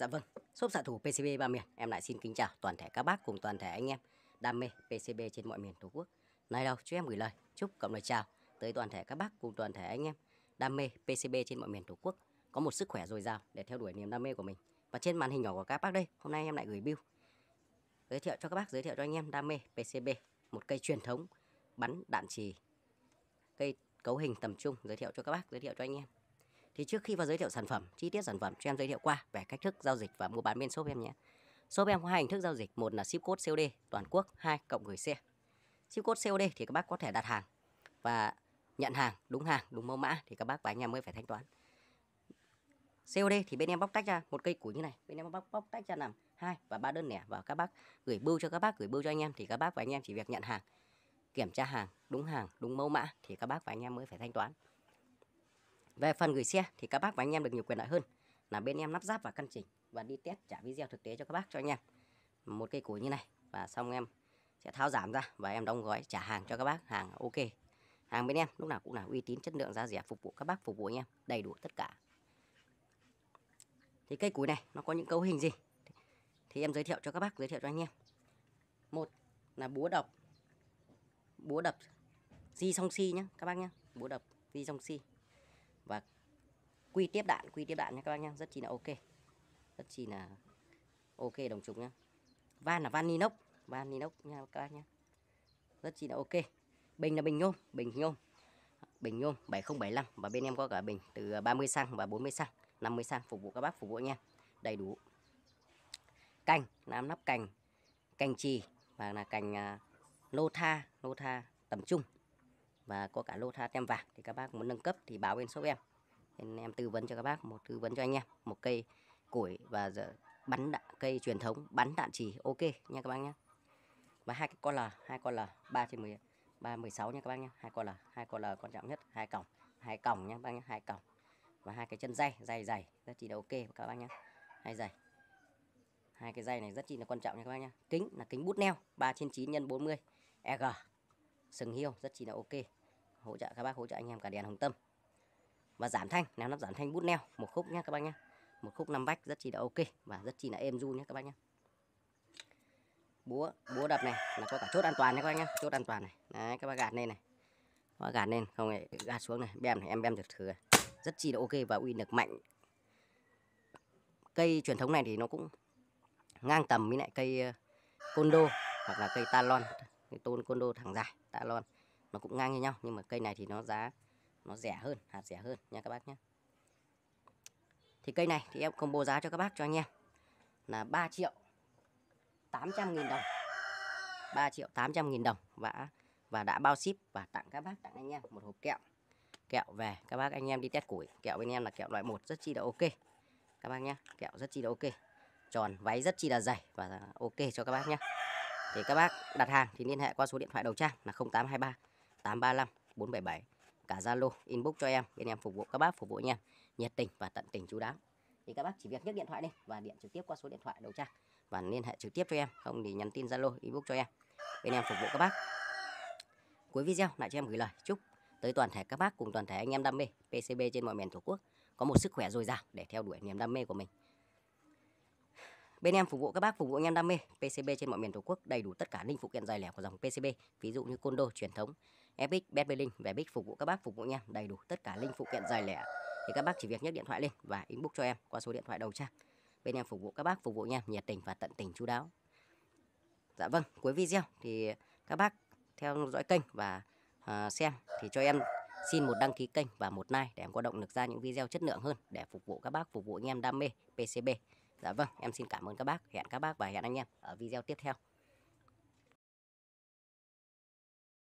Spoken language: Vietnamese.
Dạ vâng, shop xạ thủ PCB ba miền, em lại xin kính chào toàn thể các bác cùng toàn thể anh em. Đam mê PCB trên mọi miền Tổ quốc. Nay đâu, chú em gửi lời chúc cộng lời chào tới toàn thể các bác cùng toàn thể anh em. Đam mê PCB trên mọi miền Tổ quốc. Có một sức khỏe dồi dào để theo đuổi niềm đam mê của mình. Và trên màn hình nhỏ của các bác đây, hôm nay em lại gửi bill. Giới thiệu cho các bác, giới thiệu cho anh em đam mê PCB, một cây truyền thống bắn đạn trì, cây cấu hình tầm trung. Giới thiệu cho các bác, giới thiệu cho anh em. Thì trước khi vào giới thiệu sản phẩm, chi tiết sản phẩm cho em giới thiệu qua về cách thức giao dịch và mua bán bên shop em nhé. Shop em có hai hình thức giao dịch, một là ship code COD toàn quốc, hai cộng gửi xe. Ship code COD thì các bác có thể đặt hàng và nhận hàng đúng hàng, đúng mẫu mã thì các bác và anh em mới phải thanh toán. COD thì bên em bóc tách ra một cây củi như này, bên em bóc bóc tách ra làm hai và ba đơn lẻ và các bác gửi bưu cho các bác gửi bưu cho anh em thì các bác và anh em chỉ việc nhận hàng, kiểm tra hàng, đúng hàng, đúng mẫu mã thì các bác và anh em mới phải thanh toán. Về phần gửi xe thì các bác và anh em được nhiều quyền lợi hơn là bên em lắp ráp và căn chỉnh và đi test trả video thực tế cho các bác cho anh em. Một cây củi như này và xong em sẽ tháo giảm ra và em đóng gói trả hàng cho các bác, hàng ok. Hàng bên em lúc nào cũng là uy tín, chất lượng, giá rẻ phục vụ các bác, phục vụ anh em đầy đủ tất cả. Thì cây củi này nó có những cấu hình gì? Thì em giới thiệu cho các bác, giới thiệu cho anh em. Một là búa đập búa đập di song si nhé các bác nhé búa đập di song si và quy tiếp đạn quy tiếp đạn nha các bác nhé rất chi là ok. Rất chi là ok đồng trùng nhé van là van inox van inox nha các bác nhé rất chi là ok. Bình là bình nhôm. Bình nhôm. Bình nhôm 7075 và bên em có cả bình từ 30 xăng và 40 xăng 50 xăng phục vụ các bác phục vụ nha đầy đủ. Cành làm nắp cành. Cành trì và là cành uh, lô tha. Lô tha tầm trung và có cả lô tha tem vàng thì các bác muốn nâng cấp thì báo bên shop em. Nên em tư vấn cho các bác, một tư vấn cho anh em, một cây củi và giờ bắn đạn, cây truyền thống, bắn đạn chỉ, ok nha các bác nhé và hai cái con là hai con là ba trên mười, ba mười sáu nha các bác nhé hai con là hai con là quan trọng nhất, hai còng hai còng nha các bác nhé hai còng. Và hai cái chân dây dày dày, rất chỉ là ok các bác nhé hai dày hai cái dây này rất chi là quan trọng nha các bác nhé kính là kính bút neo 3 trên 9 nhân 40 EG sừng hiêu, rất chi là ok hỗ trợ các bác, hỗ trợ anh em cả đèn hồng tâm. Và giảm thanh nắm nắp giảm thanh bút neo, một khúc nhé các bác nhé một khúc năm vách, rất chi là ok và rất chi là êm du nhé các bác nhé búa búa đập này là có cả chốt an toàn nhé các bác nhé chốt an toàn này. Đấy, các bác gạt lên này. Các bác gạt lên, không này gạt xuống này. Bem này, em bem được thử rất chi là ok và uy lực mạnh. Cây truyền thống này thì nó cũng ngang tầm với lại cây ờ, condo hoặc là cây talon. Cái tôn condo thẳng dài, talon nó cũng ngang như nhau, nhưng mà cây này thì nó giá, nó rẻ hơn, hạt rẻ hơn nha các bác nhé thì cây này thì em combo giá cho các bác cho anh em là 3 triệu 800 nghìn đồng. 3 triệu 800 nghìn đồng và và đã bao ship và tặng các bác, tặng anh em một hộp kẹo. Kẹo về, các bác anh em đi test củi. Kẹo bên em là kẹo loại 1 rất chi là ok. Các bác nhé kẹo rất chi là ok. Tròn váy rất chi là dày và ok cho các bác nhé thì các bác đặt hàng thì liên hệ qua số điện thoại đầu trang là 0823 835 477 cả Zalo inbox cho em bên em phục vụ các bác phục vụ nha nhiệt tình và tận tình chú đáo. Thì các bác chỉ việc nhấc điện thoại lên và điện trực tiếp qua số điện thoại đầu trang. Và liên hệ trực tiếp cho em không thì nhắn tin Zalo inbox cho em. Bên em phục vụ các bác. Cuối video lại cho em gửi lời chúc tới toàn thể các bác cùng toàn thể anh em đam mê PCB trên mọi miền tổ quốc có một sức khỏe dồi dào để theo đuổi niềm đam mê của mình. Bên em phục vụ các bác phục vụ anh em đam mê PCB trên mọi miền Tổ quốc đầy đủ tất cả linh phụ kiện dài lẻ của dòng PCB, ví dụ như côn đồ truyền thống, Epic, Bedbuilding về bích phục vụ các bác phục vụ nha đầy đủ tất cả linh phụ kiện dài lẻ. Thì các bác chỉ việc nhấc điện thoại lên và inbox cho em qua số điện thoại đầu trang. Bên em phục vụ các bác phục vụ nha nhiệt tình và tận tình chú đáo. Dạ vâng, cuối video thì các bác theo dõi kênh và uh, xem thì cho em xin một đăng ký kênh và một like để em có động lực ra những video chất lượng hơn để phục vụ các bác phục vụ anh em đam mê PCB. Dạ vâng, em xin cảm ơn các bác. Hẹn các bác và hẹn anh em ở video tiếp theo.